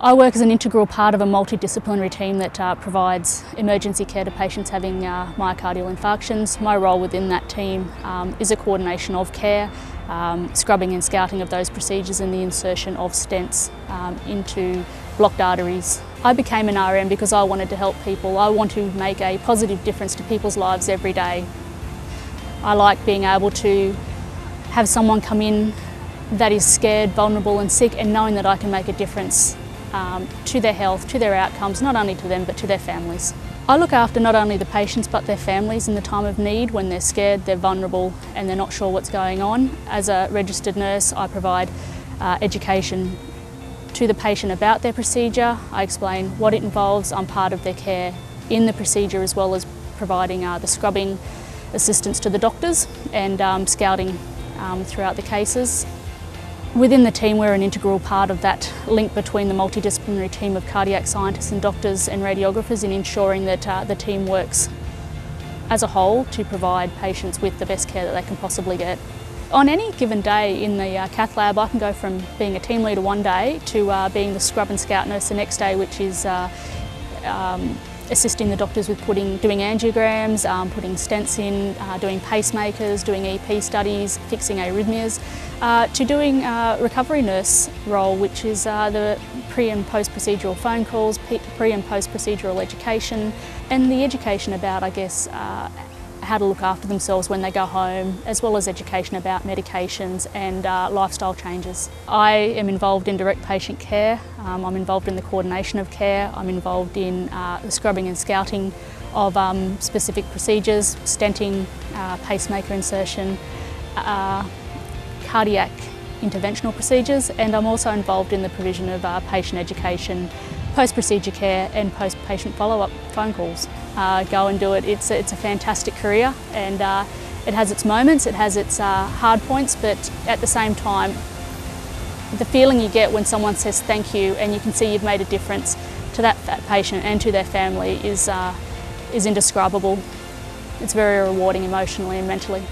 I work as an integral part of a multidisciplinary team that uh, provides emergency care to patients having uh, myocardial infarctions. My role within that team um, is a coordination of care, um, scrubbing and scouting of those procedures and the insertion of stents um, into blocked arteries. I became an RN because I wanted to help people. I want to make a positive difference to people's lives every day. I like being able to have someone come in that is scared, vulnerable and sick and knowing that I can make a difference um, to their health, to their outcomes, not only to them but to their families. I look after not only the patients but their families in the time of need when they're scared, they're vulnerable and they're not sure what's going on. As a registered nurse I provide uh, education to the patient about their procedure. I explain what it involves. I'm part of their care in the procedure as well as providing uh, the scrubbing assistance to the doctors and um, scouting um, throughout the cases. Within the team we're an integral part of that link between the multidisciplinary team of cardiac scientists and doctors and radiographers in ensuring that uh, the team works as a whole to provide patients with the best care that they can possibly get. On any given day in the uh, cath lab I can go from being a team leader one day to uh, being the scrub and scout nurse the next day which is uh, um, assisting the doctors with putting, doing angiograms, um, putting stents in, uh, doing pacemakers, doing EP studies, fixing arrhythmias, uh, to doing uh, recovery nurse role, which is uh, the pre and post procedural phone calls, pre and post procedural education, and the education about, I guess, uh, how to look after themselves when they go home, as well as education about medications and uh, lifestyle changes. I am involved in direct patient care, um, I'm involved in the coordination of care, I'm involved in uh, the scrubbing and scouting of um, specific procedures, stenting, uh, pacemaker insertion, uh, cardiac interventional procedures and I'm also involved in the provision of uh, patient education post-procedure care and post-patient follow-up phone calls. Uh, go and do it. It's a, it's a fantastic career and uh, it has its moments, it has its uh, hard points, but at the same time, the feeling you get when someone says thank you and you can see you've made a difference to that, that patient and to their family is, uh, is indescribable. It's very rewarding emotionally and mentally.